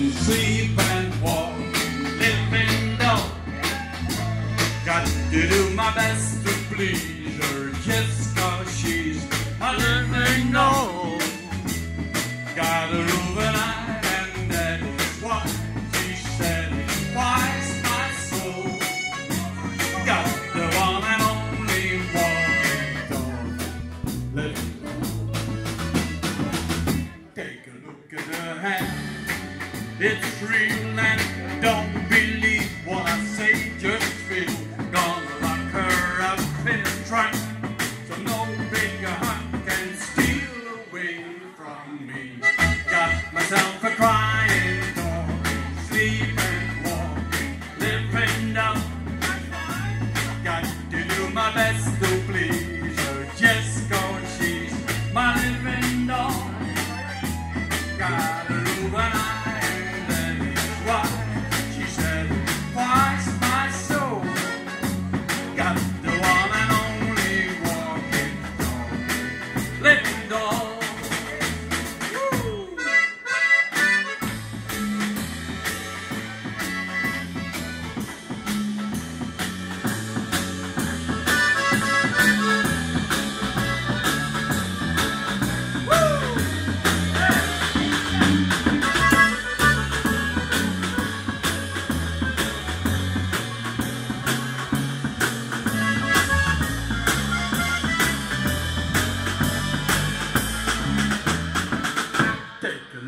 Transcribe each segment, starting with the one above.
and sleep and walk, living dog. Got to do my best to please her just cause she's a living dog. Got ruben eye and that is my soul? Got the one and only. Living It's real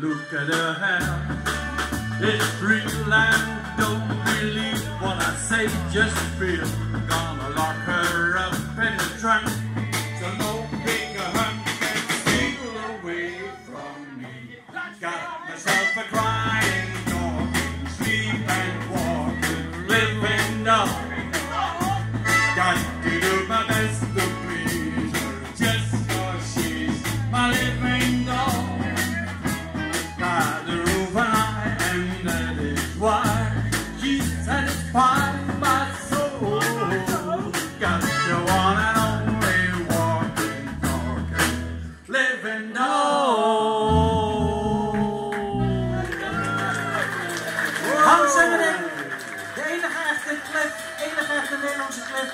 look at her hair. It's real and don't believe what I say. Just feel gonna lock her up in the trunk. So no big hunt can steal away from me. Got myself a crying Find my soul. Got one and only walking, talking, living on. Enige echte Nederlandse klef.